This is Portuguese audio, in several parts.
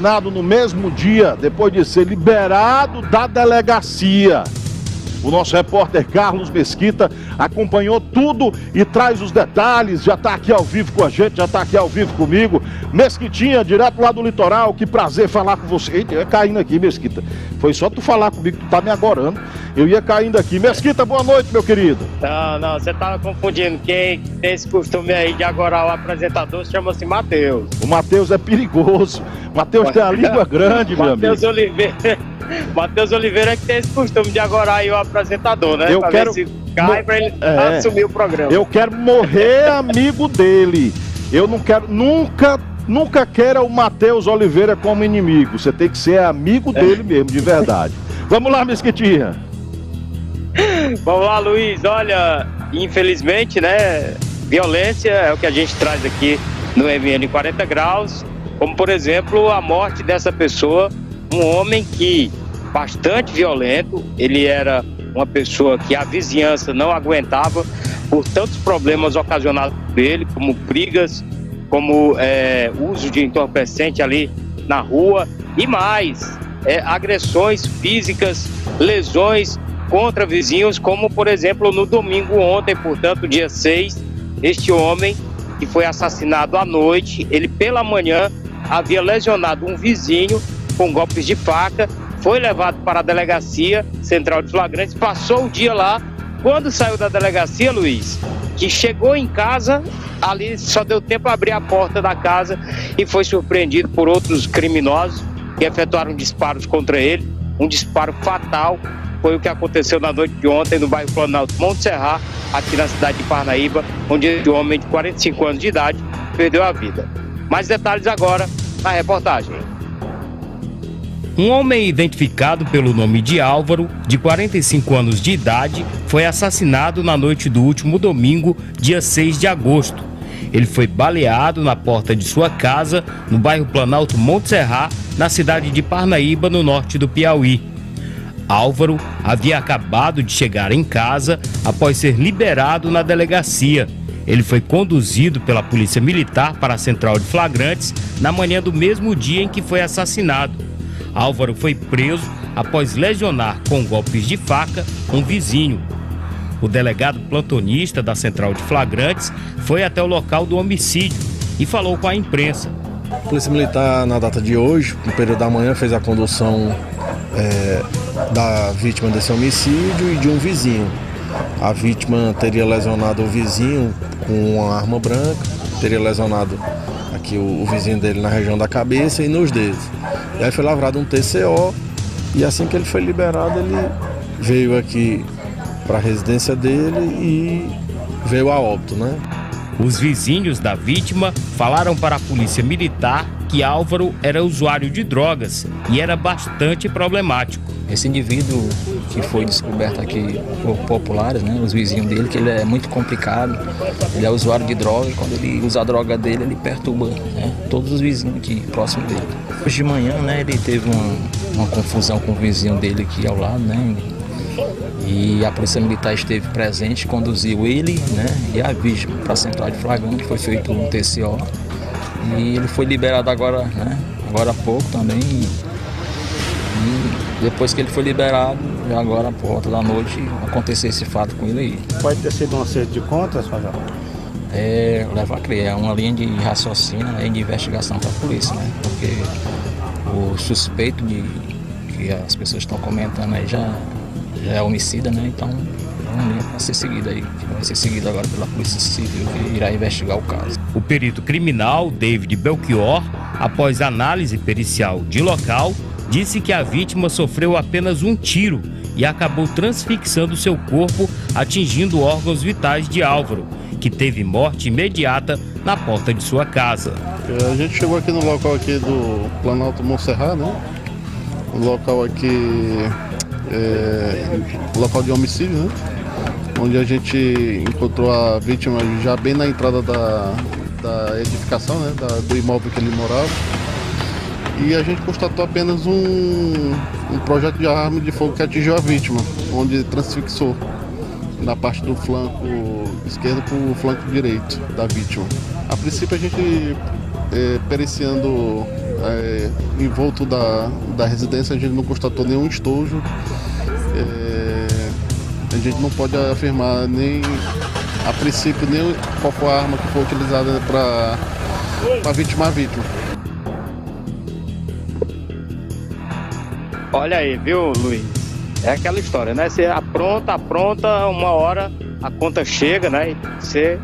no mesmo dia, depois de ser liberado da delegacia. O nosso repórter Carlos Mesquita acompanhou tudo e traz os detalhes. Já está aqui ao vivo com a gente, já está aqui ao vivo comigo. Mesquitinha, direto lá do litoral. Que prazer falar com você. Eita, caindo aqui, Mesquita. Foi só tu falar comigo, tu tá me agorando. Eu ia caindo aqui. Mesquita, boa noite, meu querido. Não, não, você tava confundindo. Quem tem esse costume aí de agorar o apresentador chama-se Matheus. O Matheus é perigoso. Matheus tem a língua grande, meu amigo. Matheus Oliveira. Matheus Oliveira é que tem esse costume de agorar aí o apresentador, né? Eu pra quero. Ver se cai pra ele é, assumir o programa. Eu quero morrer amigo dele. Eu não quero. Nunca nunca queira o Matheus Oliveira como inimigo. Você tem que ser amigo dele mesmo, de verdade. Vamos lá, Mesquitinha. Vamos lá, Luiz. Olha, infelizmente, né? Violência é o que a gente traz aqui no MN 40 Graus. Como, por exemplo, a morte dessa pessoa, um homem que bastante violento, ele era uma pessoa que a vizinhança não aguentava por tantos problemas ocasionados por ele, como brigas, como é, uso de entorpecente ali na rua e mais, é, agressões físicas, lesões contra vizinhos, como por exemplo no domingo ontem, portanto, dia 6, este homem que foi assassinado à noite, ele pela manhã havia lesionado um vizinho com golpes de faca foi levado para a delegacia central de flagrantes, passou o dia lá. Quando saiu da delegacia, Luiz, que chegou em casa, ali só deu tempo a abrir a porta da casa e foi surpreendido por outros criminosos que efetuaram disparos contra ele. Um disparo fatal foi o que aconteceu na noite de ontem no bairro Planalto Monte Serra, aqui na cidade de Parnaíba, onde um homem de 45 anos de idade perdeu a vida. Mais detalhes agora na reportagem. Um homem identificado pelo nome de Álvaro, de 45 anos de idade, foi assassinado na noite do último domingo, dia 6 de agosto. Ele foi baleado na porta de sua casa, no bairro Planalto Monte Serra, na cidade de Parnaíba, no norte do Piauí. Álvaro havia acabado de chegar em casa após ser liberado na delegacia. Ele foi conduzido pela Polícia Militar para a Central de Flagrantes na manhã do mesmo dia em que foi assassinado. Álvaro foi preso após lesionar com golpes de faca um vizinho. O delegado plantonista da Central de Flagrantes foi até o local do homicídio e falou com a imprensa. A Polícia Militar, na data de hoje, no período da manhã, fez a condução é, da vítima desse homicídio e de um vizinho. A vítima teria lesionado o vizinho com uma arma branca, teria lesionado aqui o, o vizinho dele na região da cabeça e nos dedos. E aí foi lavrado um TCO e assim que ele foi liberado, ele veio aqui para a residência dele e veio a óbito, né? Os vizinhos da vítima falaram para a polícia militar que Álvaro era usuário de drogas e era bastante problemático. Esse indivíduo que foi descoberto aqui por populares, né, os vizinhos dele, que ele é muito complicado, ele é usuário de droga e quando ele usa a droga dele, ele perturba né, todos os vizinhos aqui próximo dele. Hoje de manhã, né, ele teve uma, uma confusão com o vizinho dele aqui ao lado, né, e a polícia militar esteve presente, conduziu ele né, e a vítima para a central de flagrante, foi feito um TCO e ele foi liberado agora, né? Agora há pouco também. E, e depois que ele foi liberado, já agora por volta da noite, aconteceu esse fato com ele aí. Pode ter sido um acerto de contas, Major? É, leva a crer, é uma linha de raciocínio, uma linha de investigação para a polícia, né? Porque o suspeito de que as pessoas estão comentando aí já, já é homicida, né? Então linha para ser seguida aí, que vai ser seguida agora pela Polícia Civil, que irá investigar o caso. O perito criminal, David Belchior, após análise pericial de local, disse que a vítima sofreu apenas um tiro e acabou transfixando seu corpo, atingindo órgãos vitais de Álvaro, que teve morte imediata na porta de sua casa. A gente chegou aqui no local aqui do Planalto Monserrat, né? O local aqui é, local de homicídio, né? onde a gente encontrou a vítima já bem na entrada da, da edificação, né, da, do imóvel que ele morava. E a gente constatou apenas um, um projeto de arma de fogo que atingiu a vítima, onde transfixou na parte do flanco esquerdo para o flanco direito da vítima. A princípio a gente é, periciando É, em volta da, da residência a gente não constatou nenhum estojo. É, a gente não pode afirmar nem a princípio nem qual foi a arma que foi utilizada para vitimar a vítima. Olha aí, viu, Luiz? É aquela história, né? Você apronta, apronta, uma hora a conta chega, né? E você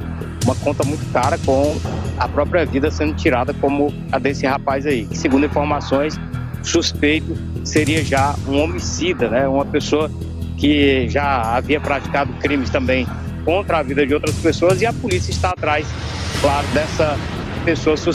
uma conta muito cara com a própria vida sendo tirada como a desse rapaz aí, que segundo informações, suspeito seria já um homicida, né? Uma pessoa que já havia praticado crimes também contra a vida de outras pessoas e a polícia está atrás, claro, dessa pessoa suspeita.